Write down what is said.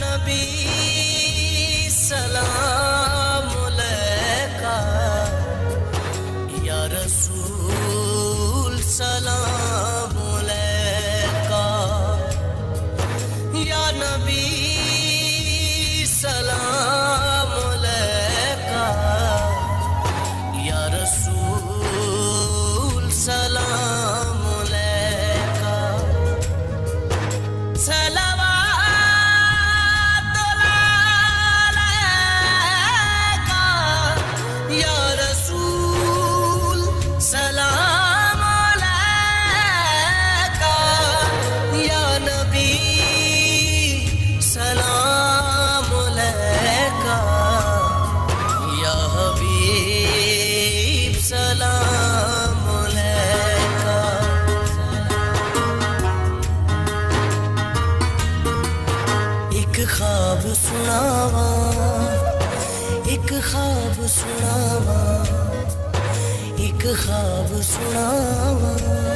نبی سلام علیکہ۔ یا رسول سلام یا نبی سلام علیکہ۔ یا رسول سلام علیکہ۔ ਇੱਕ ਖਾਬ ਸੁਣਾਵਾਂ ਇੱਕ ਖਾਬ ਸੁਣਾਵਾਂ ਇੱਕ ਖਾਬ ਸੁਣਾਵਾਂ।